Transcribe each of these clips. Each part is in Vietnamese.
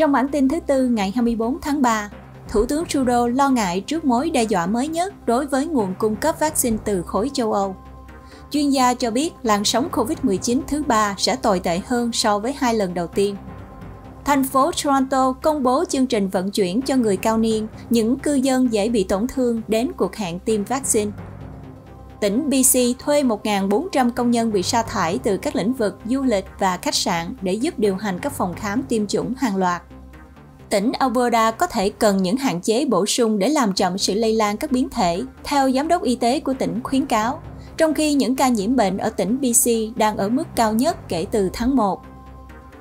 Trong bản tin thứ tư ngày 24 tháng 3, Thủ tướng Trudeau lo ngại trước mối đe dọa mới nhất đối với nguồn cung cấp vaccine từ khối châu Âu. Chuyên gia cho biết làn sóng COVID-19 thứ ba sẽ tồi tệ hơn so với hai lần đầu tiên. Thành phố Toronto công bố chương trình vận chuyển cho người cao niên, những cư dân dễ bị tổn thương đến cuộc hẹn tiêm vaccine. Tỉnh BC thuê 1.400 công nhân bị sa thải từ các lĩnh vực du lịch và khách sạn để giúp điều hành các phòng khám tiêm chủng hàng loạt. Tỉnh Alberta có thể cần những hạn chế bổ sung để làm chậm sự lây lan các biến thể, theo giám đốc y tế của tỉnh khuyến cáo, trong khi những ca nhiễm bệnh ở tỉnh BC đang ở mức cao nhất kể từ tháng 1.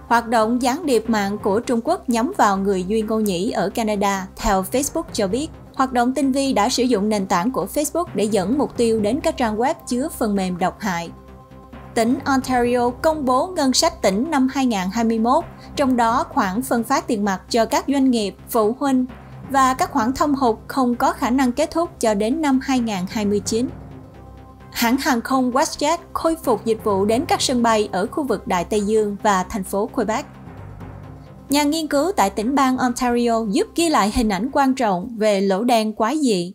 Hoạt động gián điệp mạng của Trung Quốc nhắm vào người Duy Ngô Nhĩ ở Canada, theo Facebook cho biết, hoạt động tinh vi đã sử dụng nền tảng của Facebook để dẫn mục tiêu đến các trang web chứa phần mềm độc hại. Tỉnh Ontario công bố ngân sách tỉnh năm 2021, trong đó khoản phân phát tiền mặt cho các doanh nghiệp, phụ huynh và các khoản thông hụt không có khả năng kết thúc cho đến năm 2029 hãng hàng không WestJet khôi phục dịch vụ đến các sân bay ở khu vực Đại Tây Dương và thành phố Quebec. Nhà nghiên cứu tại tỉnh bang Ontario giúp ghi lại hình ảnh quan trọng về lỗ đen quái dị.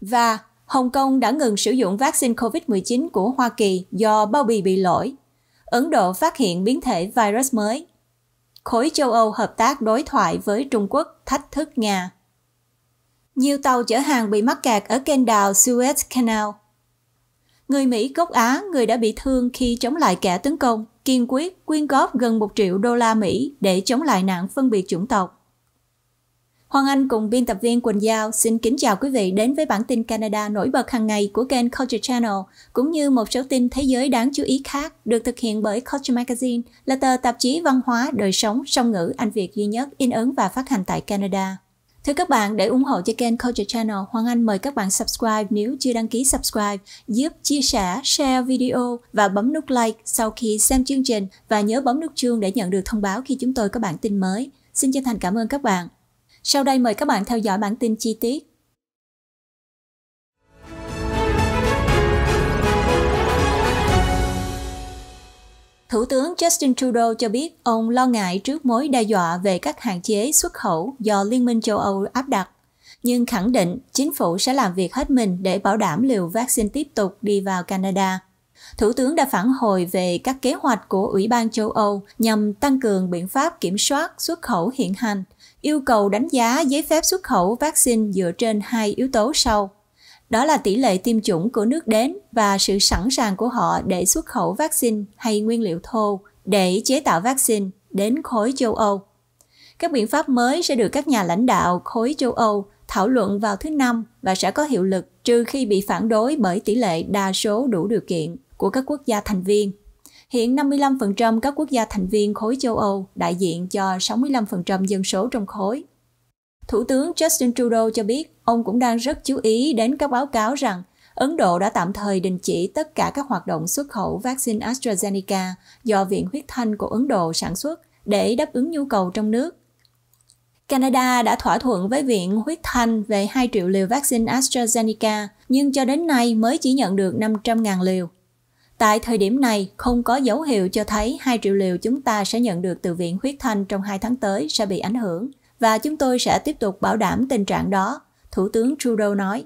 Và Hồng Kông đã ngừng sử dụng vaccine COVID-19 của Hoa Kỳ do bao bì bị lỗi. Ấn Độ phát hiện biến thể virus mới. Khối châu Âu hợp tác đối thoại với Trung Quốc thách thức Nga. Nhiều tàu chở hàng bị mắc kẹt ở kênh đào Suez Canal người Mỹ gốc Á, người đã bị thương khi chống lại kẻ tấn công, kiên quyết quyên góp gần 1 triệu đô la Mỹ để chống lại nạn phân biệt chủng tộc. Hoàng Anh cùng biên tập viên Quỳnh Giao xin kính chào quý vị đến với bản tin Canada nổi bật hàng ngày của kênh Culture Channel, cũng như một số tin thế giới đáng chú ý khác được thực hiện bởi Culture Magazine, là tờ tạp chí văn hóa, đời sống, song ngữ Anh Việt duy nhất in ấn và phát hành tại Canada. Thưa các bạn, để ủng hộ cho kênh Culture Channel, Hoàng Anh mời các bạn subscribe nếu chưa đăng ký subscribe, giúp chia sẻ, share video và bấm nút like sau khi xem chương trình và nhớ bấm nút chuông để nhận được thông báo khi chúng tôi có bản tin mới. Xin chân thành cảm ơn các bạn. Sau đây mời các bạn theo dõi bản tin chi tiết. Thủ tướng Justin Trudeau cho biết ông lo ngại trước mối đe dọa về các hạn chế xuất khẩu do Liên minh châu Âu áp đặt, nhưng khẳng định chính phủ sẽ làm việc hết mình để bảo đảm liều vaccine tiếp tục đi vào Canada. Thủ tướng đã phản hồi về các kế hoạch của Ủy ban châu Âu nhằm tăng cường biện pháp kiểm soát xuất khẩu hiện hành, yêu cầu đánh giá giấy phép xuất khẩu vaccine dựa trên hai yếu tố sau – đó là tỷ lệ tiêm chủng của nước đến và sự sẵn sàng của họ để xuất khẩu vaccine hay nguyên liệu thô để chế tạo vaccine đến khối châu Âu. Các biện pháp mới sẽ được các nhà lãnh đạo khối châu Âu thảo luận vào thứ Năm và sẽ có hiệu lực trừ khi bị phản đối bởi tỷ lệ đa số đủ điều kiện của các quốc gia thành viên. Hiện 55% các quốc gia thành viên khối châu Âu đại diện cho 65% dân số trong khối. Thủ tướng Justin Trudeau cho biết ông cũng đang rất chú ý đến các báo cáo rằng Ấn Độ đã tạm thời đình chỉ tất cả các hoạt động xuất khẩu vaccine AstraZeneca do Viện Huyết Thanh của Ấn Độ sản xuất để đáp ứng nhu cầu trong nước. Canada đã thỏa thuận với Viện Huyết Thanh về 2 triệu liều vaccine AstraZeneca, nhưng cho đến nay mới chỉ nhận được 500.000 liều. Tại thời điểm này, không có dấu hiệu cho thấy 2 triệu liều chúng ta sẽ nhận được từ Viện Huyết Thanh trong 2 tháng tới sẽ bị ảnh hưởng, và chúng tôi sẽ tiếp tục bảo đảm tình trạng đó, Thủ tướng Trudeau nói.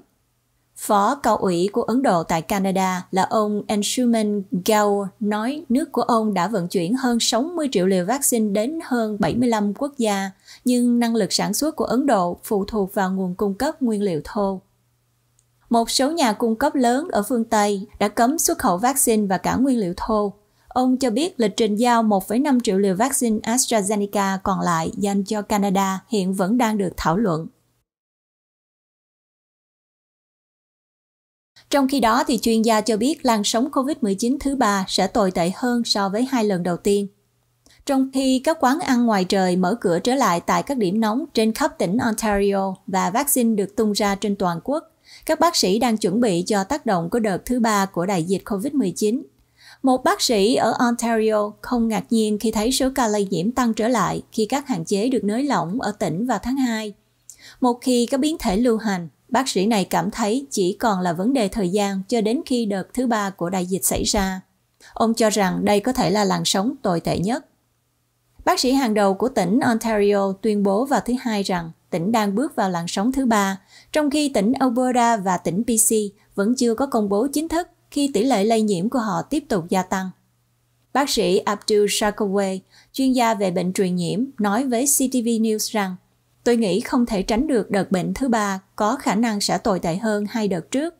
Phó cao ủy của Ấn Độ tại Canada là ông Anshuman Gaur nói nước của ông đã vận chuyển hơn 60 triệu liều vaccine đến hơn 75 quốc gia, nhưng năng lực sản xuất của Ấn Độ phụ thuộc vào nguồn cung cấp nguyên liệu thô. Một số nhà cung cấp lớn ở phương Tây đã cấm xuất khẩu vaccine và cả nguyên liệu thô, Ông cho biết lịch trình giao 1,5 triệu liều vaccine AstraZeneca còn lại dành cho Canada hiện vẫn đang được thảo luận. Trong khi đó, thì chuyên gia cho biết làn sóng COVID-19 thứ ba sẽ tồi tệ hơn so với hai lần đầu tiên. Trong khi các quán ăn ngoài trời mở cửa trở lại tại các điểm nóng trên khắp tỉnh Ontario và vaccine được tung ra trên toàn quốc, các bác sĩ đang chuẩn bị cho tác động của đợt thứ ba của đại dịch COVID-19 một bác sĩ ở Ontario không ngạc nhiên khi thấy số ca lây nhiễm tăng trở lại khi các hạn chế được nới lỏng ở tỉnh vào tháng 2. Một khi các biến thể lưu hành, bác sĩ này cảm thấy chỉ còn là vấn đề thời gian cho đến khi đợt thứ ba của đại dịch xảy ra. Ông cho rằng đây có thể là làn sóng tồi tệ nhất. Bác sĩ hàng đầu của tỉnh Ontario tuyên bố vào thứ Hai rằng tỉnh đang bước vào làn sóng thứ ba, trong khi tỉnh Alberta và tỉnh BC vẫn chưa có công bố chính thức khi tỷ lệ lây nhiễm của họ tiếp tục gia tăng. Bác sĩ Abdul Shakaway, chuyên gia về bệnh truyền nhiễm, nói với CTV News rằng Tôi nghĩ không thể tránh được đợt bệnh thứ ba có khả năng sẽ tồi tệ hơn hai đợt trước.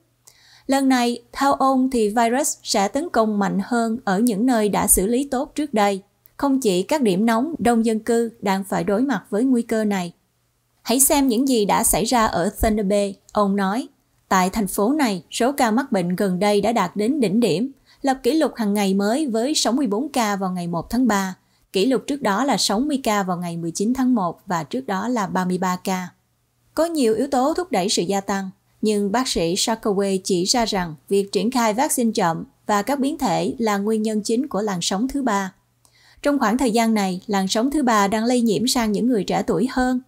Lần này, theo ông thì virus sẽ tấn công mạnh hơn ở những nơi đã xử lý tốt trước đây. Không chỉ các điểm nóng đông dân cư đang phải đối mặt với nguy cơ này. Hãy xem những gì đã xảy ra ở Thunder Bay, ông nói. Tại thành phố này, số ca mắc bệnh gần đây đã đạt đến đỉnh điểm, lập kỷ lục hàng ngày mới với 64 ca vào ngày 1 tháng 3, Kỷ lục trước đó là 60 ca vào ngày 19 tháng 1 và trước đó là 33 ca. Có nhiều yếu tố thúc đẩy sự gia tăng, nhưng bác sĩ Sarkaway chỉ ra rằng việc triển khai vaccine chậm và các biến thể là nguyên nhân chính của làn sóng thứ ba. Trong khoảng thời gian này, làn sóng thứ ba đang lây nhiễm sang những người trẻ tuổi hơn.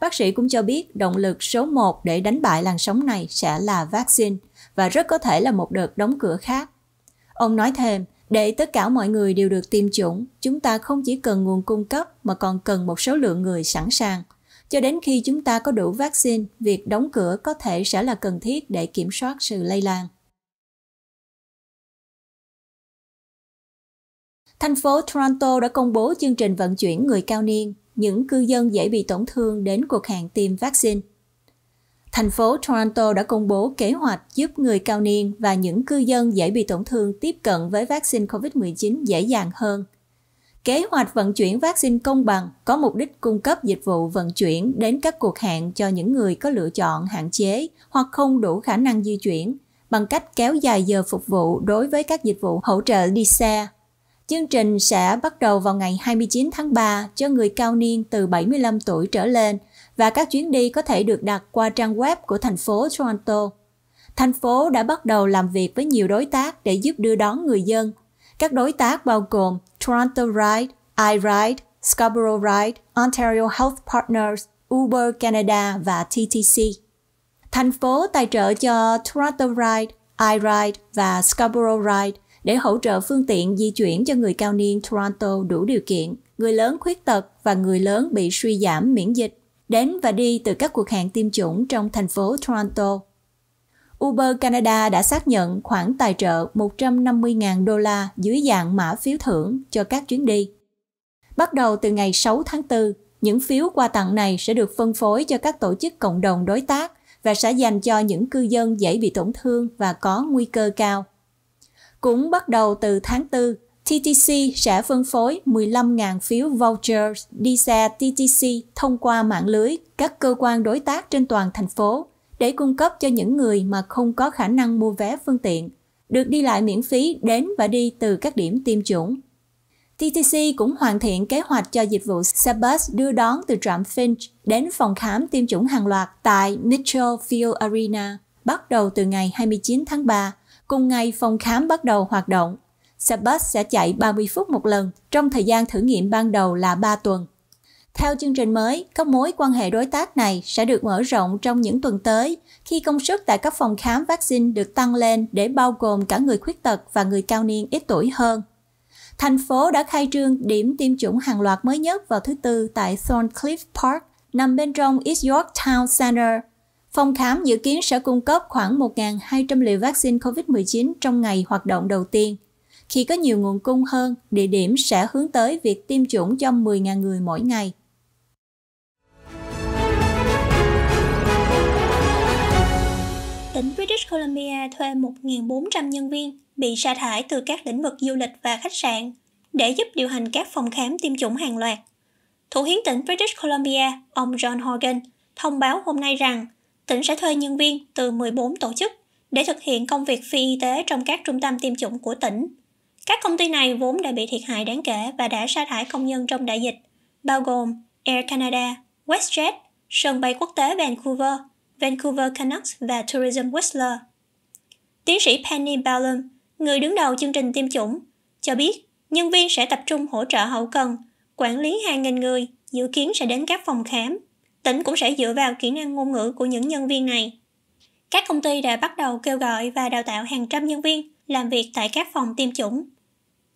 Bác sĩ cũng cho biết động lực số 1 để đánh bại làn sóng này sẽ là vaccine và rất có thể là một đợt đóng cửa khác. Ông nói thêm, để tất cả mọi người đều được tiêm chủng, chúng ta không chỉ cần nguồn cung cấp mà còn cần một số lượng người sẵn sàng. Cho đến khi chúng ta có đủ vaccine, việc đóng cửa có thể sẽ là cần thiết để kiểm soát sự lây lan. Thành phố Toronto đã công bố chương trình vận chuyển người cao niên, những cư dân dễ bị tổn thương đến cuộc hẹn tiêm vaccine. Thành phố Toronto đã công bố kế hoạch giúp người cao niên và những cư dân dễ bị tổn thương tiếp cận với vaccine COVID-19 dễ dàng hơn. Kế hoạch vận chuyển vaccine công bằng có mục đích cung cấp dịch vụ vận chuyển đến các cuộc hẹn cho những người có lựa chọn hạn chế hoặc không đủ khả năng di chuyển bằng cách kéo dài giờ phục vụ đối với các dịch vụ hỗ trợ đi xe. Chương trình sẽ bắt đầu vào ngày 29 tháng 3 cho người cao niên từ 75 tuổi trở lên và các chuyến đi có thể được đặt qua trang web của thành phố Toronto. Thành phố đã bắt đầu làm việc với nhiều đối tác để giúp đưa đón người dân. Các đối tác bao gồm Toronto Ride, iRide, Scarborough Ride, Ontario Health Partners, Uber Canada và TTC. Thành phố tài trợ cho Toronto Ride, iRide và Scarborough Ride để hỗ trợ phương tiện di chuyển cho người cao niên Toronto đủ điều kiện, người lớn khuyết tật và người lớn bị suy giảm miễn dịch đến và đi từ các cuộc hẹn tiêm chủng trong thành phố Toronto. Uber Canada đã xác nhận khoản tài trợ 150.000 đô la dưới dạng mã phiếu thưởng cho các chuyến đi. Bắt đầu từ ngày 6 tháng 4, những phiếu quà tặng này sẽ được phân phối cho các tổ chức cộng đồng đối tác và sẽ dành cho những cư dân dễ bị tổn thương và có nguy cơ cao. Cũng bắt đầu từ tháng 4, TTC sẽ phân phối 15.000 phiếu vouchers đi xe TTC thông qua mạng lưới các cơ quan đối tác trên toàn thành phố để cung cấp cho những người mà không có khả năng mua vé phương tiện, được đi lại miễn phí đến và đi từ các điểm tiêm chủng. TTC cũng hoàn thiện kế hoạch cho dịch vụ xe bus đưa đón từ trạm Finch đến phòng khám tiêm chủng hàng loạt tại Mitchell Field Arena bắt đầu từ ngày 29 tháng 3, cùng ngày phòng khám bắt đầu hoạt động xe bus sẽ chạy 30 phút một lần, trong thời gian thử nghiệm ban đầu là 3 tuần. Theo chương trình mới, các mối quan hệ đối tác này sẽ được mở rộng trong những tuần tới khi công suất tại các phòng khám vaccine được tăng lên để bao gồm cả người khuyết tật và người cao niên ít tuổi hơn. Thành phố đã khai trương điểm tiêm chủng hàng loạt mới nhất vào thứ Tư tại Thorncliffe Park, nằm bên trong East York Town Center. Phòng khám dự kiến sẽ cung cấp khoảng 1.200 liều vaccine COVID-19 trong ngày hoạt động đầu tiên. Khi có nhiều nguồn cung hơn, địa điểm sẽ hướng tới việc tiêm chủng cho 10.000 người mỗi ngày. Tỉnh British Columbia thuê 1.400 nhân viên bị sa thải từ các lĩnh vực du lịch và khách sạn để giúp điều hành các phòng khám tiêm chủng hàng loạt. Thủ hiến tỉnh British Columbia, ông John Horgan, thông báo hôm nay rằng tỉnh sẽ thuê nhân viên từ 14 tổ chức để thực hiện công việc phi y tế trong các trung tâm tiêm chủng của tỉnh các công ty này vốn đã bị thiệt hại đáng kể và đã sa thải công nhân trong đại dịch, bao gồm Air Canada, WestJet, sân bay quốc tế Vancouver, Vancouver Canucks và Tourism Whistler. Tiến sĩ Penny Ballum, người đứng đầu chương trình tiêm chủng, cho biết nhân viên sẽ tập trung hỗ trợ hậu cần, quản lý hàng nghìn người, dự kiến sẽ đến các phòng khám. Tỉnh cũng sẽ dựa vào kỹ năng ngôn ngữ của những nhân viên này. Các công ty đã bắt đầu kêu gọi và đào tạo hàng trăm nhân viên làm việc tại các phòng tiêm chủng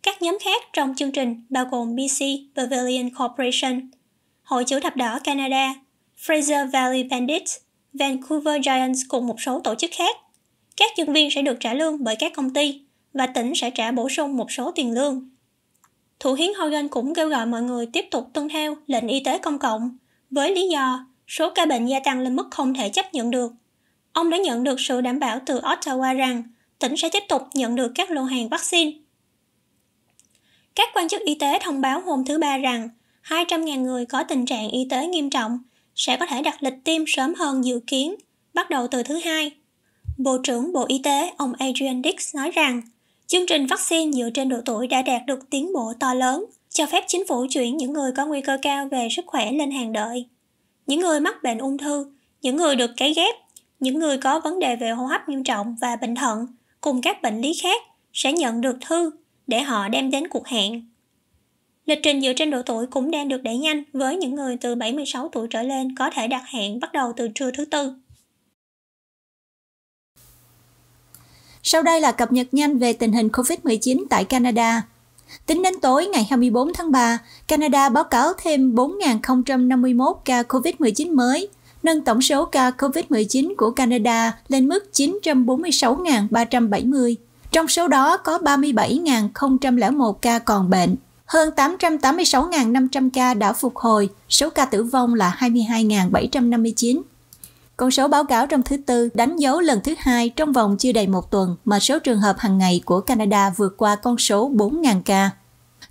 Các nhóm khác trong chương trình bao gồm BC Pavilion Corporation, Hội chữ thập đỏ Canada, Fraser Valley Bandits, Vancouver Giants cùng một số tổ chức khác. Các nhân viên sẽ được trả lương bởi các công ty và tỉnh sẽ trả bổ sung một số tiền lương. Thủ hiến Hogan cũng kêu gọi mọi người tiếp tục tuân theo lệnh y tế công cộng với lý do số ca bệnh gia tăng lên mức không thể chấp nhận được. Ông đã nhận được sự đảm bảo từ Ottawa rằng tỉnh sẽ tiếp tục nhận được các lô hàng vaccine. Các quan chức y tế thông báo hôm thứ Ba rằng 200.000 người có tình trạng y tế nghiêm trọng sẽ có thể đặt lịch tiêm sớm hơn dự kiến, bắt đầu từ thứ hai. Bộ trưởng Bộ Y tế ông Adrian Dix nói rằng chương trình vaccine dựa trên độ tuổi đã đạt được tiến bộ to lớn, cho phép chính phủ chuyển những người có nguy cơ cao về sức khỏe lên hàng đợi. Những người mắc bệnh ung thư, những người được cấy ghép, những người có vấn đề về hô hấp nghiêm trọng và bệnh thận cùng các bệnh lý khác sẽ nhận được thư để họ đem đến cuộc hẹn. Lịch trình dựa trên độ tuổi cũng đang được đẩy nhanh với những người từ 76 tuổi trở lên có thể đặt hẹn bắt đầu từ trưa thứ tư. Sau đây là cập nhật nhanh về tình hình COVID-19 tại Canada. Tính đến tối ngày 24 tháng 3, Canada báo cáo thêm 4.051 ca COVID-19 mới, nâng tổng số ca COVID-19 của Canada lên mức 946.370. Trong số đó có 37.001 ca còn bệnh. Hơn 886.500 ca đã phục hồi, số ca tử vong là 22.759. Con số báo cáo trong thứ tư đánh dấu lần thứ hai trong vòng chưa đầy một tuần mà số trường hợp hàng ngày của Canada vượt qua con số 4.000 ca.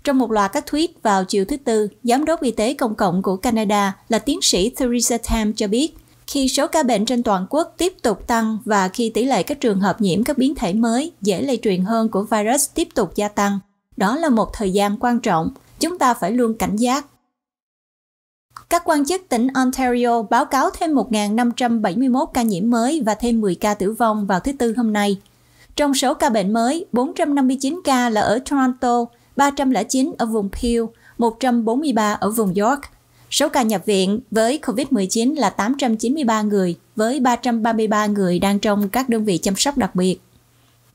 Trong một loạt các tweet vào chiều thứ Tư, Giám đốc Y tế Công cộng của Canada là tiến sĩ Theresa Tam cho biết, khi số ca bệnh trên toàn quốc tiếp tục tăng và khi tỷ lệ các trường hợp nhiễm các biến thể mới dễ lây truyền hơn của virus tiếp tục gia tăng, đó là một thời gian quan trọng. Chúng ta phải luôn cảnh giác. Các quan chức tỉnh Ontario báo cáo thêm 1.571 ca nhiễm mới và thêm 10 ca tử vong vào thứ Tư hôm nay. Trong số ca bệnh mới, 459 ca là ở Toronto, 309 ở vùng Peel, 143 ở vùng York. Số ca nhập viện với COVID-19 là 893 người, với 333 người đang trong các đơn vị chăm sóc đặc biệt.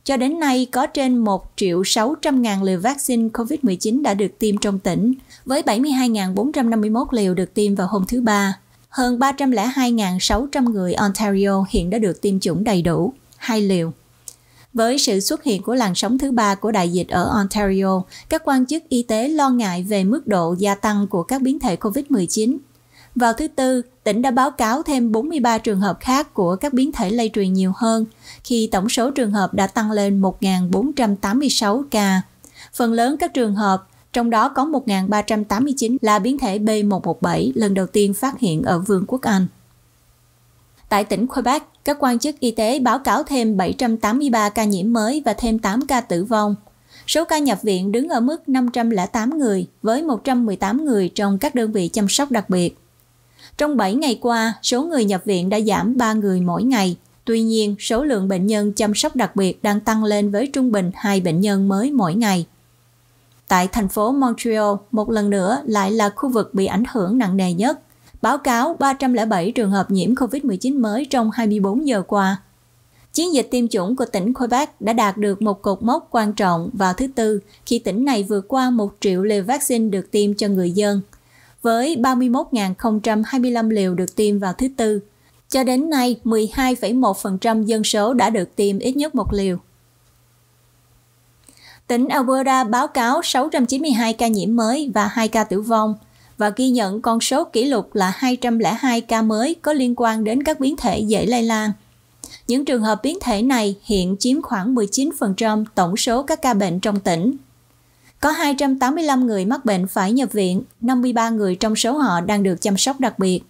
Cho đến nay, có trên 1 triệu 600 ngàn liều vaccine COVID-19 đã được tiêm trong tỉnh, với 72.451 liều được tiêm vào hôm thứ Ba. Hơn 302.600 người Ontario hiện đã được tiêm chủng đầy đủ, hai liều. Với sự xuất hiện của làn sóng thứ ba của đại dịch ở Ontario, các quan chức y tế lo ngại về mức độ gia tăng của các biến thể COVID-19. Vào thứ Tư, tỉnh đã báo cáo thêm 43 trường hợp khác của các biến thể lây truyền nhiều hơn, khi tổng số trường hợp đã tăng lên 1.486 ca. Phần lớn các trường hợp, trong đó có 1.389 là biến thể B117 lần đầu tiên phát hiện ở Vương quốc Anh. Tại tỉnh Quebec, các quan chức y tế báo cáo thêm 783 ca nhiễm mới và thêm 8 ca tử vong. Số ca nhập viện đứng ở mức 508 người với 118 người trong các đơn vị chăm sóc đặc biệt. Trong 7 ngày qua, số người nhập viện đã giảm 3 người mỗi ngày. Tuy nhiên, số lượng bệnh nhân chăm sóc đặc biệt đang tăng lên với trung bình 2 bệnh nhân mới mỗi ngày. Tại thành phố Montreal, một lần nữa lại là khu vực bị ảnh hưởng nặng nề nhất – báo cáo 307 trường hợp nhiễm COVID-19 mới trong 24 giờ qua. Chiến dịch tiêm chủng của tỉnh Quebec đã đạt được một cột mốc quan trọng vào thứ Tư khi tỉnh này vượt qua 1 triệu liều vaccine được tiêm cho người dân, với 31.025 liều được tiêm vào thứ Tư. Cho đến nay, 12,1% dân số đã được tiêm ít nhất một liều. Tỉnh Alberta báo cáo 692 ca nhiễm mới và 2 ca tử vong – và ghi nhận con số kỷ lục là 202 ca mới có liên quan đến các biến thể dễ lây lan. Những trường hợp biến thể này hiện chiếm khoảng 19% tổng số các ca bệnh trong tỉnh. Có 285 người mắc bệnh phải nhập viện, 53 người trong số họ đang được chăm sóc đặc biệt.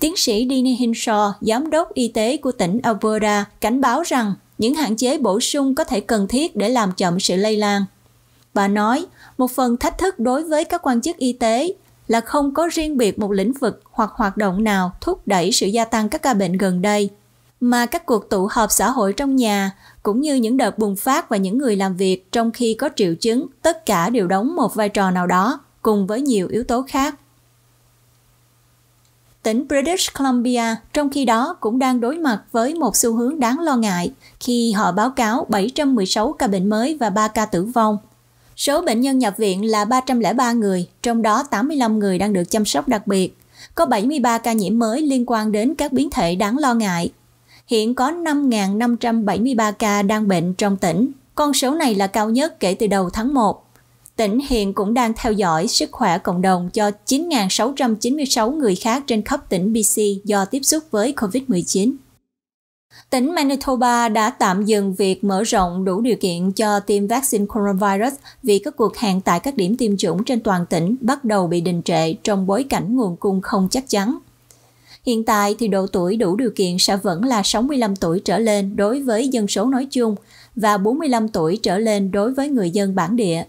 Tiến sĩ Dini Hinshaw, giám đốc y tế của tỉnh Alberta, cảnh báo rằng những hạn chế bổ sung có thể cần thiết để làm chậm sự lây lan. Bà nói, một phần thách thức đối với các quan chức y tế là không có riêng biệt một lĩnh vực hoặc hoạt động nào thúc đẩy sự gia tăng các ca bệnh gần đây, mà các cuộc tụ họp xã hội trong nhà cũng như những đợt bùng phát và những người làm việc trong khi có triệu chứng, tất cả đều đóng một vai trò nào đó cùng với nhiều yếu tố khác. Tỉnh British Columbia trong khi đó cũng đang đối mặt với một xu hướng đáng lo ngại khi họ báo cáo 716 ca bệnh mới và 3 ca tử vong – Số bệnh nhân nhập viện là 303 người, trong đó 85 người đang được chăm sóc đặc biệt. Có 73 ca nhiễm mới liên quan đến các biến thể đáng lo ngại. Hiện có 5.573 ca đang bệnh trong tỉnh. Con số này là cao nhất kể từ đầu tháng 1. Tỉnh hiện cũng đang theo dõi sức khỏe cộng đồng cho 9.696 người khác trên khắp tỉnh BC do tiếp xúc với COVID-19. Tỉnh Manitoba đã tạm dừng việc mở rộng đủ điều kiện cho tiêm vaccine coronavirus vì các cuộc hẹn tại các điểm tiêm chủng trên toàn tỉnh bắt đầu bị đình trệ trong bối cảnh nguồn cung không chắc chắn. Hiện tại thì độ tuổi đủ điều kiện sẽ vẫn là 65 tuổi trở lên đối với dân số nói chung và 45 tuổi trở lên đối với người dân bản địa.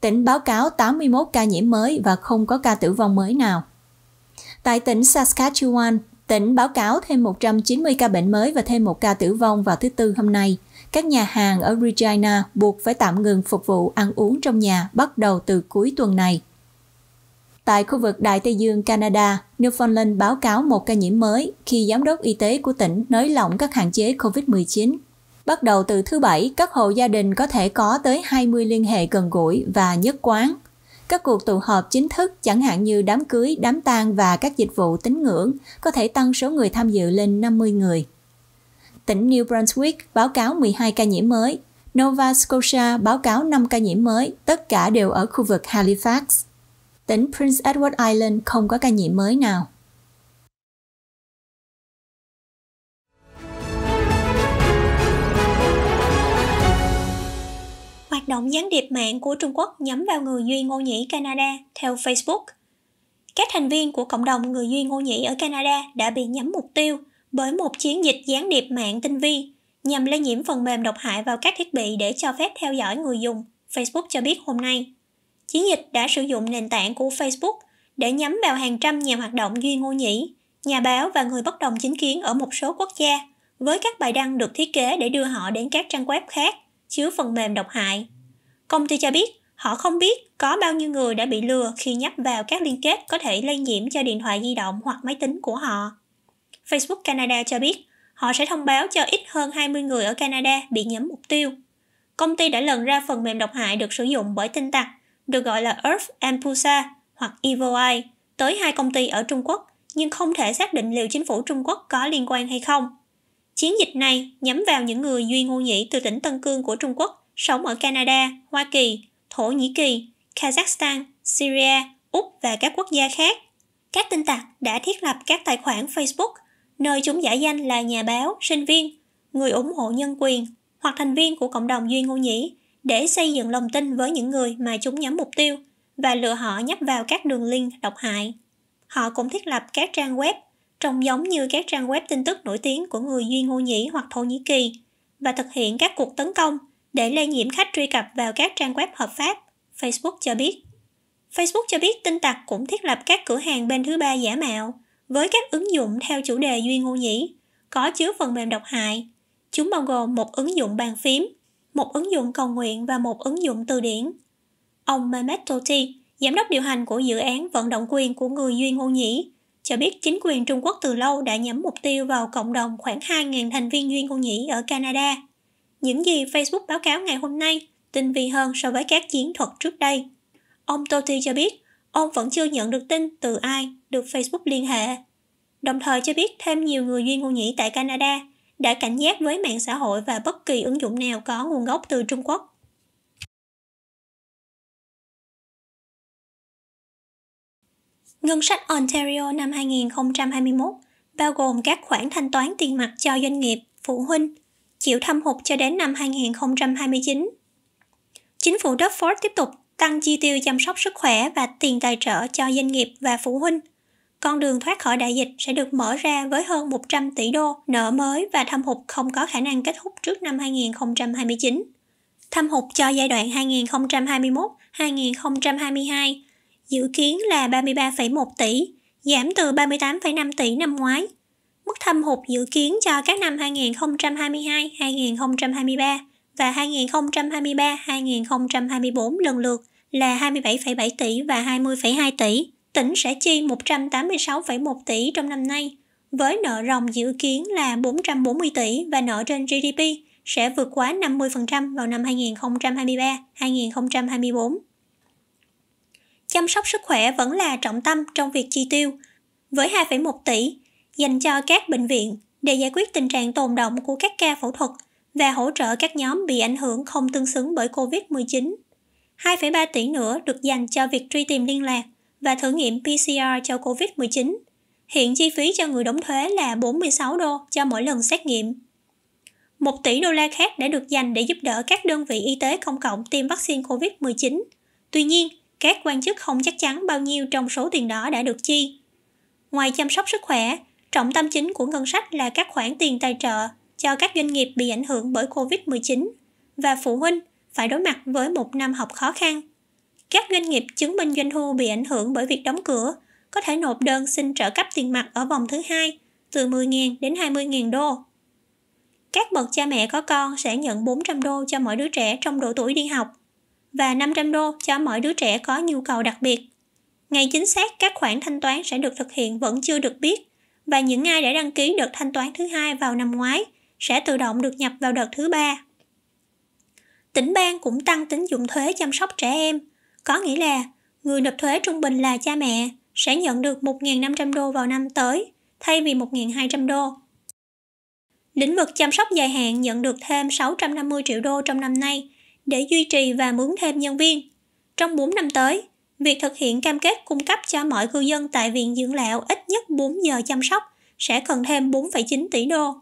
Tỉnh báo cáo 81 ca nhiễm mới và không có ca tử vong mới nào. Tại tỉnh Saskatchewan, Tỉnh báo cáo thêm 190 ca bệnh mới và thêm một ca tử vong vào thứ Tư hôm nay. Các nhà hàng ở Regina buộc phải tạm ngừng phục vụ ăn uống trong nhà bắt đầu từ cuối tuần này. Tại khu vực Đại Tây Dương, Canada, Newfoundland báo cáo một ca nhiễm mới khi giám đốc y tế của tỉnh nới lỏng các hạn chế COVID-19. Bắt đầu từ thứ Bảy, các hộ gia đình có thể có tới 20 liên hệ gần gũi và nhất quán các cuộc tụ họp chính thức chẳng hạn như đám cưới, đám tang và các dịch vụ tín ngưỡng có thể tăng số người tham dự lên 50 người. Tỉnh New Brunswick báo cáo 12 ca nhiễm mới, Nova Scotia báo cáo 5 ca nhiễm mới, tất cả đều ở khu vực Halifax. Tỉnh Prince Edward Island không có ca nhiễm mới nào. hoạt động gián điệp mạng của Trung Quốc nhắm vào người Duy Ngô Nhĩ Canada theo Facebook. Các thành viên của cộng đồng người Duy Ngô Nhĩ ở Canada đã bị nhắm mục tiêu bởi một chiến dịch gián điệp mạng tinh vi nhằm lây nhiễm phần mềm độc hại vào các thiết bị để cho phép theo dõi người dùng, Facebook cho biết hôm nay. Chiến dịch đã sử dụng nền tảng của Facebook để nhắm vào hàng trăm nhà hoạt động Duy Ngô Nhĩ, nhà báo và người bất đồng chính kiến ở một số quốc gia, với các bài đăng được thiết kế để đưa họ đến các trang web khác chứa phần mềm độc hại. Công ty cho biết họ không biết có bao nhiêu người đã bị lừa khi nhấp vào các liên kết có thể lây nhiễm cho điện thoại di động hoặc máy tính của họ. Facebook Canada cho biết họ sẽ thông báo cho ít hơn 20 người ở Canada bị nhắm mục tiêu. Công ty đã lần ra phần mềm độc hại được sử dụng bởi tin tặc, được gọi là Earth and Pusa hoặc Evil Eye, tới hai công ty ở Trung Quốc, nhưng không thể xác định liệu chính phủ Trung Quốc có liên quan hay không. Chiến dịch này nhắm vào những người duy ngô nhĩ từ tỉnh Tân Cương của Trung Quốc sống ở Canada, Hoa Kỳ, Thổ Nhĩ Kỳ, Kazakhstan, Syria, Úc và các quốc gia khác. Các tin tặc đã thiết lập các tài khoản Facebook nơi chúng giả danh là nhà báo, sinh viên, người ủng hộ nhân quyền hoặc thành viên của cộng đồng Duy Ngô Nhĩ để xây dựng lòng tin với những người mà chúng nhắm mục tiêu và lừa họ nhấp vào các đường link độc hại. Họ cũng thiết lập các trang web trông giống như các trang web tin tức nổi tiếng của người Duy Ngô Nhĩ hoặc Thổ Nhĩ Kỳ và thực hiện các cuộc tấn công để lây nhiễm khách truy cập vào các trang web hợp pháp, Facebook cho biết. Facebook cho biết tin tặc cũng thiết lập các cửa hàng bên thứ ba giả mạo với các ứng dụng theo chủ đề Duy Ngô Nhĩ, có chứa phần mềm độc hại. Chúng bao gồm một ứng dụng bàn phím, một ứng dụng cầu nguyện và một ứng dụng từ điển. Ông Mehmet Toti, giám đốc điều hành của dự án vận động quyền của người Duy Ngô Nhĩ, cho biết chính quyền Trung Quốc từ lâu đã nhắm mục tiêu vào cộng đồng khoảng 2.000 thành viên Duy Ngô Nhĩ ở Canada. Những gì Facebook báo cáo ngày hôm nay tinh vi hơn so với các chiến thuật trước đây. Ông Toti cho biết ông vẫn chưa nhận được tin từ ai được Facebook liên hệ. Đồng thời cho biết thêm nhiều người Duy Ngô Nhĩ tại Canada đã cảnh giác với mạng xã hội và bất kỳ ứng dụng nào có nguồn gốc từ Trung Quốc. Ngân sách Ontario năm 2021 bao gồm các khoản thanh toán tiền mặt cho doanh nghiệp, phụ huynh, chịu thâm hụt cho đến năm 2029. Chính phủ Ford tiếp tục tăng chi tiêu chăm sóc sức khỏe và tiền tài trợ cho doanh nghiệp và phụ huynh. Con đường thoát khỏi đại dịch sẽ được mở ra với hơn 100 tỷ đô nợ mới và thâm hụt không có khả năng kết thúc trước năm 2029. Thâm hụt cho giai đoạn 2021-2022 dự kiến là 33,1 tỷ, giảm từ 38,5 tỷ năm ngoái. Mức thâm hụt dự kiến cho các năm 2022, 2023 và 2023-2024 lần lượt là 27,7 tỷ và 20,2 tỷ. Tỉnh sẽ chi 186,1 tỷ trong năm nay, với nợ ròng dự kiến là 440 tỷ và nợ trên GDP sẽ vượt quá 50% vào năm 2023-2024. Chăm sóc sức khỏe vẫn là trọng tâm trong việc chi tiêu, với 2,1 tỷ dành cho các bệnh viện để giải quyết tình trạng tồn động của các ca phẫu thuật và hỗ trợ các nhóm bị ảnh hưởng không tương xứng bởi COVID-19. 2,3 tỷ nữa được dành cho việc truy tìm liên lạc và thử nghiệm PCR cho COVID-19. Hiện chi phí cho người đóng thuế là 46 đô cho mỗi lần xét nghiệm. 1 tỷ đô la khác đã được dành để giúp đỡ các đơn vị y tế công cộng tiêm vaccine COVID-19. Tuy nhiên, các quan chức không chắc chắn bao nhiêu trong số tiền đó đã được chi. Ngoài chăm sóc sức khỏe, trọng tâm chính của ngân sách là các khoản tiền tài trợ cho các doanh nghiệp bị ảnh hưởng bởi COVID-19 và phụ huynh phải đối mặt với một năm học khó khăn. Các doanh nghiệp chứng minh doanh thu bị ảnh hưởng bởi việc đóng cửa có thể nộp đơn xin trợ cấp tiền mặt ở vòng thứ hai từ 10.000 đến 20.000 đô. Các bậc cha mẹ có con sẽ nhận 400 đô cho mỗi đứa trẻ trong độ tuổi đi học và 500 đô cho mỗi đứa trẻ có nhu cầu đặc biệt. Ngày chính xác các khoản thanh toán sẽ được thực hiện vẫn chưa được biết và những ai đã đăng ký đợt thanh toán thứ hai vào năm ngoái sẽ tự động được nhập vào đợt thứ ba. Tỉnh bang cũng tăng tín dụng thuế chăm sóc trẻ em, có nghĩa là người nộp thuế trung bình là cha mẹ sẽ nhận được 1.500 đô vào năm tới thay vì 1.200 đô. Lĩnh vực chăm sóc dài hạn nhận được thêm 650 triệu đô trong năm nay để duy trì và mướn thêm nhân viên. Trong 4 năm tới, việc thực hiện cam kết cung cấp cho mọi cư dân tại viện dưỡng lão ít nhất 4 giờ chăm sóc sẽ cần thêm 4,9 tỷ đô.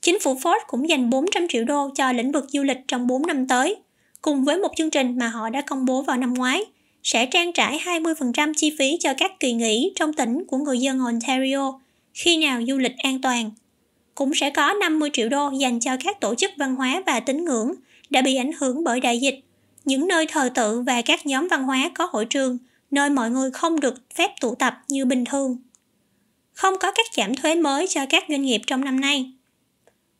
Chính phủ Ford cũng dành 400 triệu đô cho lĩnh vực du lịch trong 4 năm tới, cùng với một chương trình mà họ đã công bố vào năm ngoái, sẽ trang trải 20% chi phí cho các kỳ nghỉ trong tỉnh của người dân Ontario khi nào du lịch an toàn. Cũng sẽ có 50 triệu đô dành cho các tổ chức văn hóa và tín ngưỡng đã bị ảnh hưởng bởi đại dịch, những nơi thờ tự và các nhóm văn hóa có hội trường, nơi mọi người không được phép tụ tập như bình thường. Không có các giảm thuế mới cho các doanh nghiệp trong năm nay.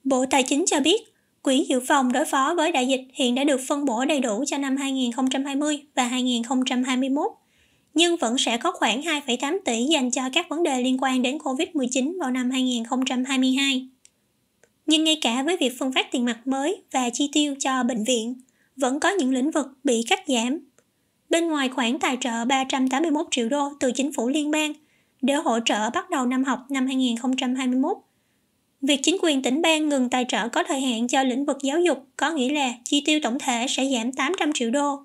Bộ Tài chính cho biết, Quỹ dự phòng đối phó với đại dịch hiện đã được phân bổ đầy đủ cho năm 2020 và 2021, nhưng vẫn sẽ có khoảng 2,8 tỷ dành cho các vấn đề liên quan đến COVID-19 vào năm 2022. Nhưng ngay cả với việc phân phát tiền mặt mới và chi tiêu cho bệnh viện, vẫn có những lĩnh vực bị cắt giảm. Bên ngoài khoản tài trợ 381 triệu đô từ chính phủ liên bang để hỗ trợ bắt đầu năm học năm 2021, Việc chính quyền tỉnh bang ngừng tài trợ có thời hạn cho lĩnh vực giáo dục có nghĩa là chi tiêu tổng thể sẽ giảm 800 triệu đô.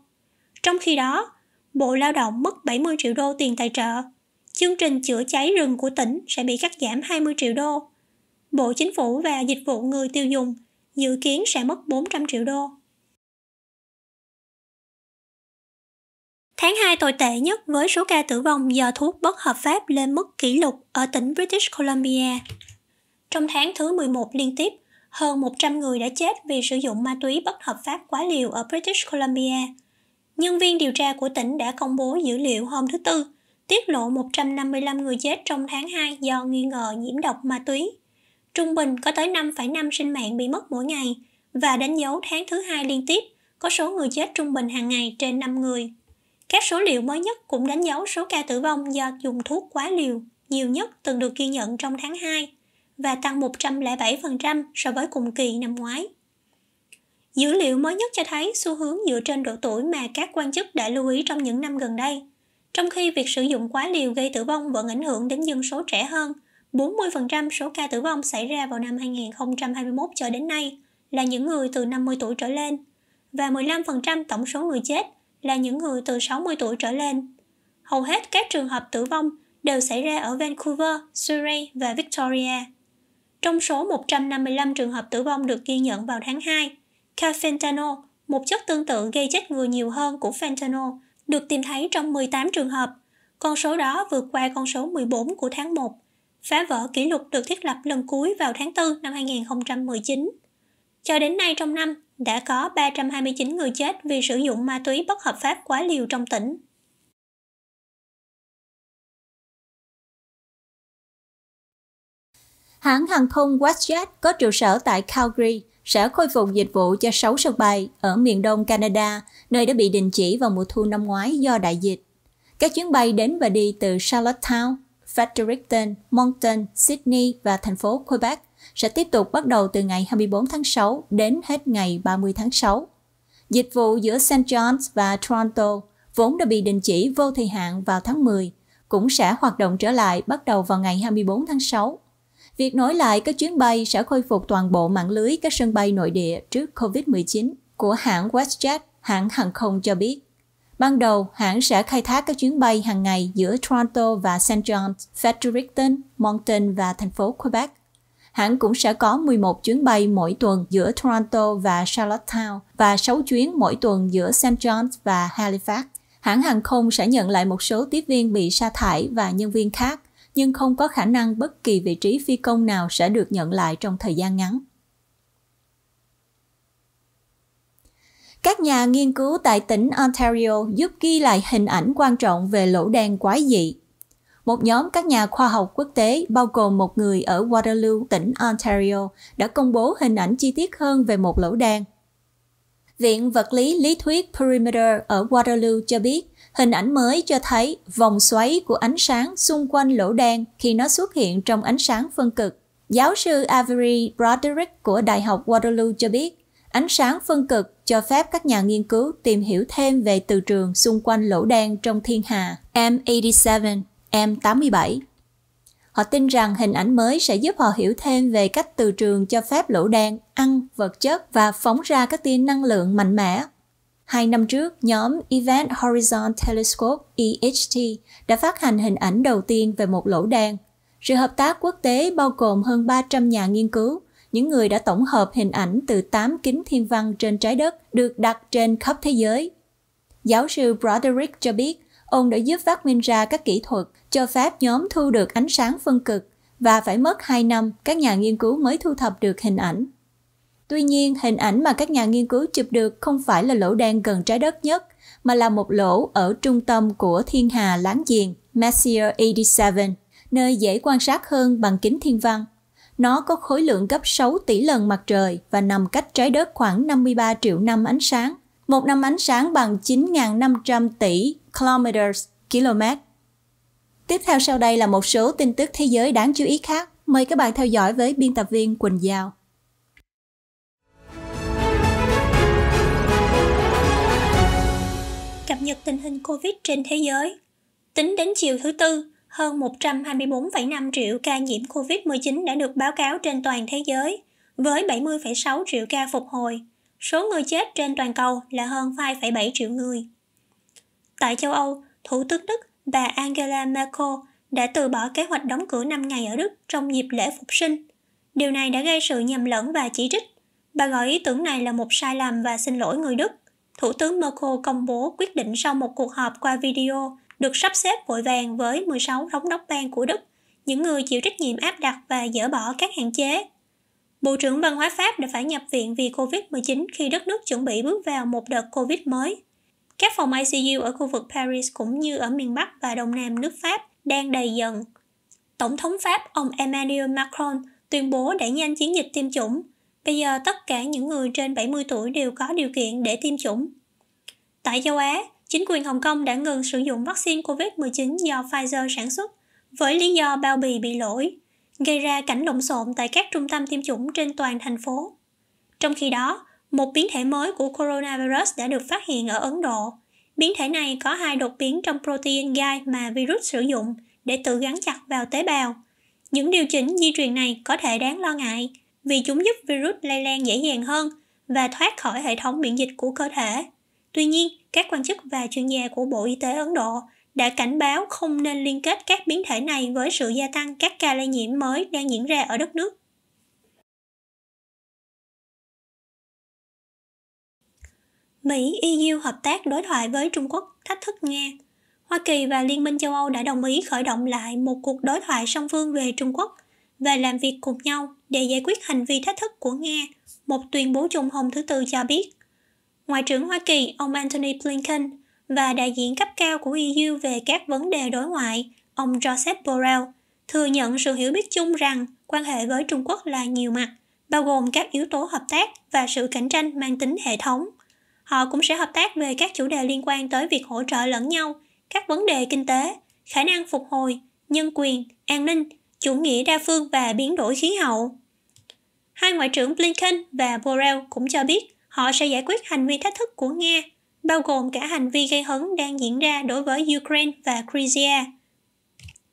Trong khi đó, Bộ Lao động mất 70 triệu đô tiền tài trợ. Chương trình chữa cháy rừng của tỉnh sẽ bị cắt giảm 20 triệu đô. Bộ Chính phủ và Dịch vụ Người tiêu dùng dự kiến sẽ mất 400 triệu đô. Tháng 2 tồi tệ nhất với số ca tử vong do thuốc bất hợp pháp lên mức kỷ lục ở tỉnh British Columbia. Trong tháng thứ 11 liên tiếp, hơn 100 người đã chết vì sử dụng ma túy bất hợp pháp quá liều ở British Columbia. Nhân viên điều tra của tỉnh đã công bố dữ liệu hôm thứ Tư, tiết lộ 155 người chết trong tháng 2 do nghi ngờ nhiễm độc ma túy. Trung bình có tới 5,5 sinh mạng bị mất mỗi ngày và đánh dấu tháng thứ hai liên tiếp có số người chết trung bình hàng ngày trên 5 người. Các số liệu mới nhất cũng đánh dấu số ca tử vong do dùng thuốc quá liều nhiều nhất từng được ghi nhận trong tháng 2 và tăng 107% so với cùng kỳ năm ngoái. Dữ liệu mới nhất cho thấy xu hướng dựa trên độ tuổi mà các quan chức đã lưu ý trong những năm gần đây. Trong khi việc sử dụng quá liều gây tử vong vẫn ảnh hưởng đến dân số trẻ hơn, 40% số ca tử vong xảy ra vào năm 2021 cho đến nay là những người từ 50 tuổi trở lên và 15% tổng số người chết là những người từ 60 tuổi trở lên. Hầu hết các trường hợp tử vong đều xảy ra ở Vancouver, Surrey và Victoria. Trong số 155 trường hợp tử vong được ghi nhận vào tháng 2, carfentanil, một chất tương tự gây chết người nhiều hơn của fentanyl, được tìm thấy trong 18 trường hợp. Con số đó vượt qua con số 14 của tháng 1, phá vỡ kỷ lục được thiết lập lần cuối vào tháng 4 năm 2019. Cho đến nay trong năm, đã có 329 người chết vì sử dụng ma túy bất hợp pháp quá liều trong tỉnh. Hãng hàng không WestJet có trụ sở tại Calgary sẽ khôi phục dịch vụ cho 6 sân bay ở miền đông Canada, nơi đã bị đình chỉ vào mùa thu năm ngoái do đại dịch. Các chuyến bay đến và đi từ Charlottetown, Fredericton, Moncton, Sydney và thành phố Quebec sẽ tiếp tục bắt đầu từ ngày 24 tháng 6 đến hết ngày 30 tháng 6. Dịch vụ giữa St. John's và Toronto vốn đã bị đình chỉ vô thời hạn vào tháng 10, cũng sẽ hoạt động trở lại bắt đầu vào ngày 24 tháng 6. Việc nối lại các chuyến bay sẽ khôi phục toàn bộ mạng lưới các sân bay nội địa trước COVID-19 của hãng WestJet, hãng hàng không cho biết. Ban đầu, hãng sẽ khai thác các chuyến bay hàng ngày giữa Toronto và St. John's, Fredericton, Moncton và thành phố Quebec. Hãng cũng sẽ có 11 chuyến bay mỗi tuần giữa Toronto và Charlottetown và 6 chuyến mỗi tuần giữa St. John's và Halifax. Hãng hàng không sẽ nhận lại một số tiếp viên bị sa thải và nhân viên khác, nhưng không có khả năng bất kỳ vị trí phi công nào sẽ được nhận lại trong thời gian ngắn. Các nhà nghiên cứu tại tỉnh Ontario giúp ghi lại hình ảnh quan trọng về lỗ đen quái dị. Một nhóm các nhà khoa học quốc tế bao gồm một người ở Waterloo, tỉnh Ontario, đã công bố hình ảnh chi tiết hơn về một lỗ đen. Viện vật lý lý thuyết Perimeter ở Waterloo cho biết hình ảnh mới cho thấy vòng xoáy của ánh sáng xung quanh lỗ đen khi nó xuất hiện trong ánh sáng phân cực. Giáo sư Avery Broderick của Đại học Waterloo cho biết Ánh sáng phân cực cho phép các nhà nghiên cứu tìm hiểu thêm về từ trường xung quanh lỗ đen trong thiên hà M87, M87. Họ tin rằng hình ảnh mới sẽ giúp họ hiểu thêm về cách từ trường cho phép lỗ đen ăn vật chất và phóng ra các tia năng lượng mạnh mẽ. Hai năm trước, nhóm Event Horizon Telescope EHT đã phát hành hình ảnh đầu tiên về một lỗ đen. Sự hợp tác quốc tế bao gồm hơn 300 nhà nghiên cứu những người đã tổng hợp hình ảnh từ 8 kính thiên văn trên trái đất được đặt trên khắp thế giới. Giáo sư Broderick cho biết, ông đã giúp phát minh ra các kỹ thuật cho phép nhóm thu được ánh sáng phân cực và phải mất 2 năm các nhà nghiên cứu mới thu thập được hình ảnh. Tuy nhiên, hình ảnh mà các nhà nghiên cứu chụp được không phải là lỗ đen gần trái đất nhất, mà là một lỗ ở trung tâm của thiên hà láng giềng Messier 87, nơi dễ quan sát hơn bằng kính thiên văn. Nó có khối lượng gấp 6 tỷ lần mặt trời và nằm cách trái đất khoảng 53 triệu năm ánh sáng. Một năm ánh sáng bằng 9.500 tỷ kilometers, km. Tiếp theo sau đây là một số tin tức thế giới đáng chú ý khác. Mời các bạn theo dõi với biên tập viên Quỳnh Giao. Cập nhật tình hình COVID trên thế giới. Tính đến chiều thứ Tư, hơn 124,5 triệu ca nhiễm COVID-19 đã được báo cáo trên toàn thế giới, với 70,6 triệu ca phục hồi. Số người chết trên toàn cầu là hơn 2,7 triệu người. Tại châu Âu, Thủ tướng Đức bà Angela Merkel đã từ bỏ kế hoạch đóng cửa 5 ngày ở Đức trong dịp lễ phục sinh. Điều này đã gây sự nhầm lẫn và chỉ trích. Bà gọi ý tưởng này là một sai lầm và xin lỗi người Đức. Thủ tướng Merkel công bố quyết định sau một cuộc họp qua video được sắp xếp vội vàng với 16 thống đốc bang của Đức, những người chịu trách nhiệm áp đặt và dỡ bỏ các hạn chế. Bộ trưởng Văn hóa Pháp đã phải nhập viện vì COVID-19 khi đất nước chuẩn bị bước vào một đợt COVID mới. Các phòng ICU ở khu vực Paris cũng như ở miền Bắc và Đông Nam nước Pháp đang đầy dần. Tổng thống Pháp ông Emmanuel Macron tuyên bố đẩy nhanh chiến dịch tiêm chủng. Bây giờ tất cả những người trên 70 tuổi đều có điều kiện để tiêm chủng. Tại châu Á, chính quyền Hồng Kông đã ngừng sử dụng vaccine COVID-19 do Pfizer sản xuất với lý do bao bì bị lỗi, gây ra cảnh lộn xộn tại các trung tâm tiêm chủng trên toàn thành phố. Trong khi đó, một biến thể mới của coronavirus đã được phát hiện ở Ấn Độ. Biến thể này có hai đột biến trong protein gai mà virus sử dụng để tự gắn chặt vào tế bào. Những điều chỉnh di truyền này có thể đáng lo ngại vì chúng giúp virus lây lan dễ dàng hơn và thoát khỏi hệ thống miễn dịch của cơ thể. Tuy nhiên, các quan chức và chuyên gia của Bộ Y tế Ấn Độ đã cảnh báo không nên liên kết các biến thể này với sự gia tăng các ca lây nhiễm mới đang diễn ra ở đất nước. Mỹ EU hợp tác đối thoại với Trung Quốc thách thức Nga. Hoa Kỳ và Liên minh châu Âu đã đồng ý khởi động lại một cuộc đối thoại song phương về Trung Quốc và làm việc cùng nhau để giải quyết hành vi thách thức của Nga, một tuyên bố chung hôm thứ Tư cho biết. Ngoại trưởng Hoa Kỳ ông Antony Blinken và đại diện cấp cao của EU về các vấn đề đối ngoại, ông Joseph Borrell, thừa nhận sự hiểu biết chung rằng quan hệ với Trung Quốc là nhiều mặt, bao gồm các yếu tố hợp tác và sự cạnh tranh mang tính hệ thống. Họ cũng sẽ hợp tác về các chủ đề liên quan tới việc hỗ trợ lẫn nhau, các vấn đề kinh tế, khả năng phục hồi, nhân quyền, an ninh, chủ nghĩa đa phương và biến đổi khí hậu. Hai ngoại trưởng Blinken và Borrell cũng cho biết họ sẽ giải quyết hành vi thách thức của Nga, bao gồm cả hành vi gây hấn đang diễn ra đối với Ukraine và Crimea.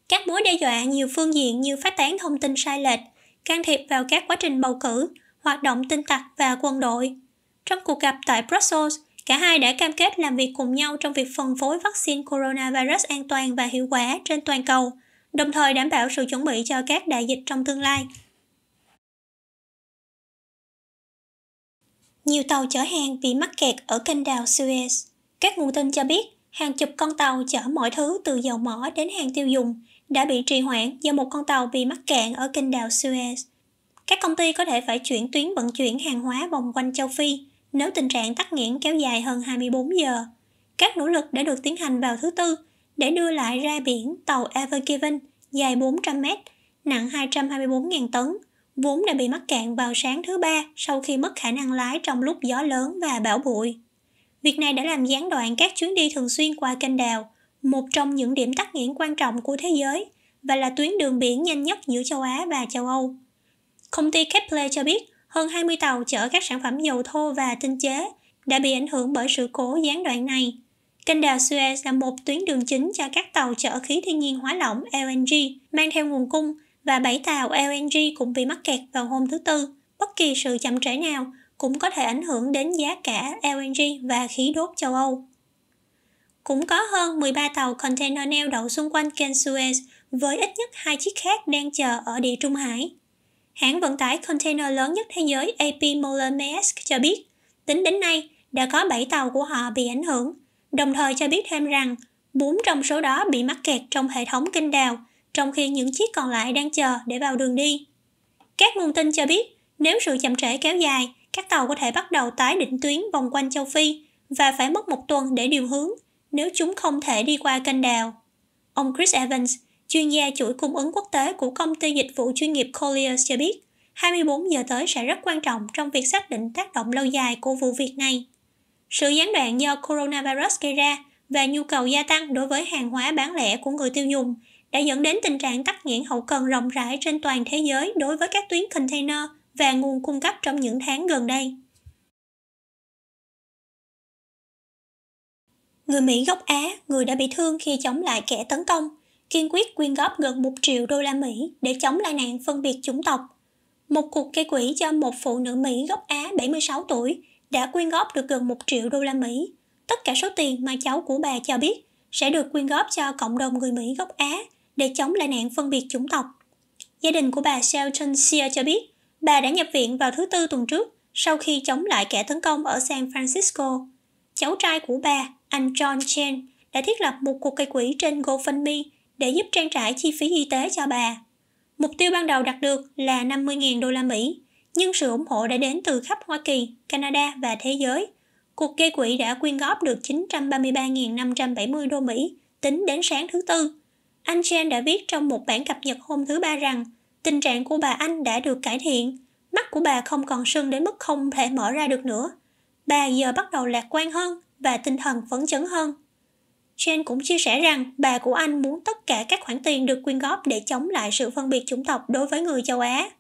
Các mối đe dọa nhiều phương diện như phát tán thông tin sai lệch, can thiệp vào các quá trình bầu cử, hoạt động tin tặc và quân đội. Trong cuộc gặp tại Brussels, cả hai đã cam kết làm việc cùng nhau trong việc phân phối vaccine coronavirus an toàn và hiệu quả trên toàn cầu, đồng thời đảm bảo sự chuẩn bị cho các đại dịch trong tương lai. Nhiều tàu chở hàng bị mắc kẹt ở kênh đào Suez. Các nguồn tin cho biết, hàng chục con tàu chở mọi thứ từ dầu mỏ đến hàng tiêu dùng đã bị trì hoãn do một con tàu bị mắc cạn ở kênh đào Suez. Các công ty có thể phải chuyển tuyến vận chuyển hàng hóa vòng quanh châu Phi nếu tình trạng tắc nghẽn kéo dài hơn 24 giờ. Các nỗ lực đã được tiến hành vào thứ Tư để đưa lại ra biển tàu Ever Given dài 400 mét, nặng 224.000 tấn, vốn đã bị mắc cạn vào sáng thứ Ba sau khi mất khả năng lái trong lúc gió lớn và bão bụi. Việc này đã làm gián đoạn các chuyến đi thường xuyên qua kênh đào, một trong những điểm tắc nghẽn quan trọng của thế giới và là tuyến đường biển nhanh nhất giữa châu Á và châu Âu. Công ty Kepler cho biết hơn 20 tàu chở các sản phẩm dầu thô và tinh chế đã bị ảnh hưởng bởi sự cố gián đoạn này. Kênh đào Suez là một tuyến đường chính cho các tàu chở khí thiên nhiên hóa lỏng LNG mang theo nguồn cung và 7 tàu LNG cũng bị mắc kẹt vào hôm thứ Tư. Bất kỳ sự chậm trễ nào cũng có thể ảnh hưởng đến giá cả LNG và khí đốt châu Âu. Cũng có hơn 13 tàu container neo đậu xung quanh kênh Suez với ít nhất hai chiếc khác đang chờ ở địa Trung Hải. Hãng vận tải container lớn nhất thế giới AP Moller Maersk cho biết, tính đến nay đã có 7 tàu của họ bị ảnh hưởng, đồng thời cho biết thêm rằng 4 trong số đó bị mắc kẹt trong hệ thống kênh đào, trong khi những chiếc còn lại đang chờ để vào đường đi. Các nguồn tin cho biết, nếu sự chậm trễ kéo dài, các tàu có thể bắt đầu tái định tuyến vòng quanh châu Phi và phải mất một tuần để điều hướng nếu chúng không thể đi qua kênh đào. Ông Chris Evans, chuyên gia chuỗi cung ứng quốc tế của công ty dịch vụ chuyên nghiệp Colliers cho biết, 24 giờ tới sẽ rất quan trọng trong việc xác định tác động lâu dài của vụ việc này. Sự gián đoạn do coronavirus gây ra và nhu cầu gia tăng đối với hàng hóa bán lẻ của người tiêu dùng đã dẫn đến tình trạng tắc nghẽn hậu cần rộng rãi trên toàn thế giới đối với các tuyến container và nguồn cung cấp trong những tháng gần đây. Người Mỹ gốc Á, người đã bị thương khi chống lại kẻ tấn công, kiên quyết quyên góp gần 1 triệu đô la Mỹ để chống lại nạn phân biệt chủng tộc. Một cuộc gây quỹ cho một phụ nữ Mỹ gốc Á 76 tuổi đã quyên góp được gần 1 triệu đô la Mỹ. Tất cả số tiền mà cháu của bà cho biết sẽ được quyên góp cho cộng đồng người Mỹ gốc Á để chống lại nạn phân biệt chủng tộc. Gia đình của bà Shelton Sear cho biết bà đã nhập viện vào thứ Tư tuần trước sau khi chống lại kẻ tấn công ở San Francisco. Cháu trai của bà, anh John Chen, đã thiết lập một cuộc gây quỹ trên GoFundMe để giúp trang trải chi phí y tế cho bà. Mục tiêu ban đầu đạt được là 50.000 đô la Mỹ, nhưng sự ủng hộ đã đến từ khắp Hoa Kỳ, Canada và thế giới. Cuộc gây quỹ đã quyên góp được 933.570 đô Mỹ tính đến sáng thứ Tư. Anh Chen đã viết trong một bản cập nhật hôm thứ Ba rằng tình trạng của bà Anh đã được cải thiện, mắt của bà không còn sưng đến mức không thể mở ra được nữa. Bà giờ bắt đầu lạc quan hơn và tinh thần phấn chấn hơn. Jen cũng chia sẻ rằng bà của anh muốn tất cả các khoản tiền được quyên góp để chống lại sự phân biệt chủng tộc đối với người châu Á.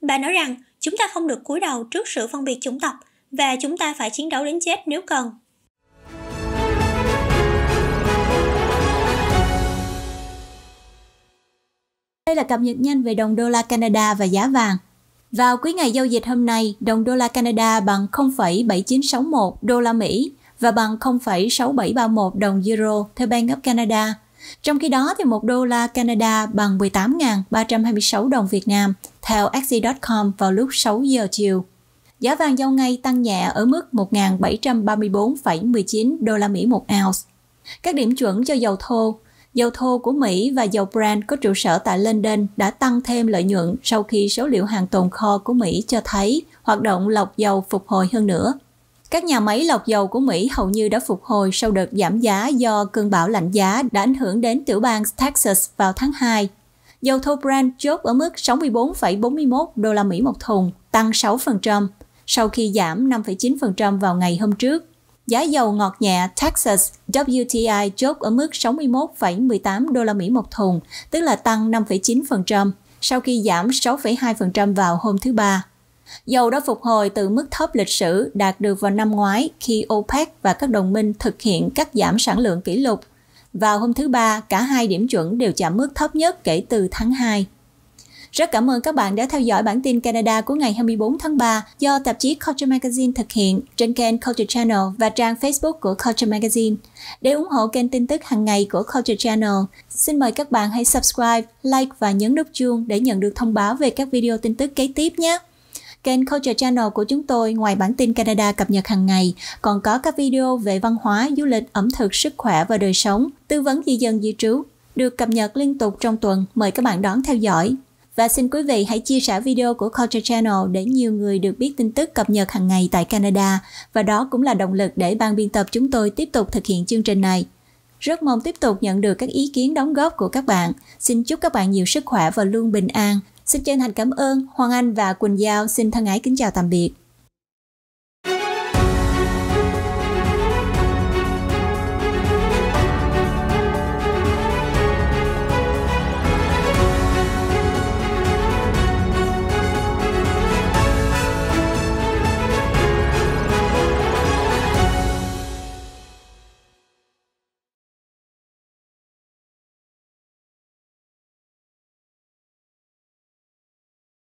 Bà nói rằng chúng ta không được cúi đầu trước sự phân biệt chủng tộc và chúng ta phải chiến đấu đến chết nếu cần. Đây là cập nhật nhanh về đồng đô la Canada và giá vàng. Vào quý ngày giao dịch hôm nay, đồng đô la Canada bằng 0,7961 đô la Mỹ và bằng 0,6731 đồng euro theo Bank of Canada. Trong khi đó thì một đô la Canada bằng 18.326 đồng Việt Nam theo Axie.com vào lúc 6 giờ chiều. Giá vàng giao ngay tăng nhẹ ở mức 1.734,19 đô la Mỹ một ounce. Các điểm chuẩn cho dầu thô Dầu thô của Mỹ và dầu Brent có trụ sở tại London đã tăng thêm lợi nhuận sau khi số liệu hàng tồn kho của Mỹ cho thấy hoạt động lọc dầu phục hồi hơn nữa. Các nhà máy lọc dầu của Mỹ hầu như đã phục hồi sau đợt giảm giá do cơn bão lạnh giá đã ảnh hưởng đến tiểu bang Texas vào tháng 2. Dầu thô Brent chốt ở mức 64,41 đô la Mỹ một thùng, tăng 6%, sau khi giảm 5,9% vào ngày hôm trước. Giá dầu ngọt nhẹ Texas WTI chốt ở mức 61,18 đô la Mỹ một thùng, tức là tăng 5,9% sau khi giảm 6,2% vào hôm thứ Ba. Dầu đã phục hồi từ mức thấp lịch sử đạt được vào năm ngoái khi OPEC và các đồng minh thực hiện cắt giảm sản lượng kỷ lục. Vào hôm thứ Ba, cả hai điểm chuẩn đều chạm mức thấp nhất kể từ tháng 2. Rất cảm ơn các bạn đã theo dõi bản tin Canada của ngày 24 tháng 3 do tạp chí Culture Magazine thực hiện trên kênh Culture Channel và trang Facebook của Culture Magazine. Để ủng hộ kênh tin tức hàng ngày của Culture Channel, xin mời các bạn hãy subscribe, like và nhấn nút chuông để nhận được thông báo về các video tin tức kế tiếp nhé. Kênh Culture Channel của chúng tôi ngoài bản tin Canada cập nhật hàng ngày, còn có các video về văn hóa, du lịch, ẩm thực, sức khỏe và đời sống, tư vấn di dân di trú, được cập nhật liên tục trong tuần. Mời các bạn đón theo dõi. Và xin quý vị hãy chia sẻ video của Culture Channel để nhiều người được biết tin tức cập nhật hàng ngày tại Canada và đó cũng là động lực để ban biên tập chúng tôi tiếp tục thực hiện chương trình này. Rất mong tiếp tục nhận được các ý kiến đóng góp của các bạn. Xin chúc các bạn nhiều sức khỏe và luôn bình an. Xin chân thành cảm ơn Hoàng Anh và Quỳnh Giao xin thân ái kính chào tạm biệt.